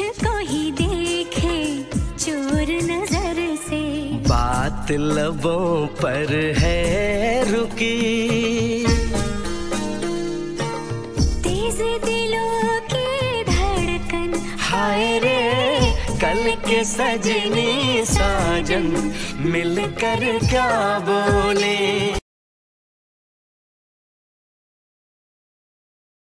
मुझको ही देखे चोर नज़र से। बात लबों पर है रुकी। तेज दिलों की धड़कन हाय रे कल के सजनी साजन मिलकर क्या बोले?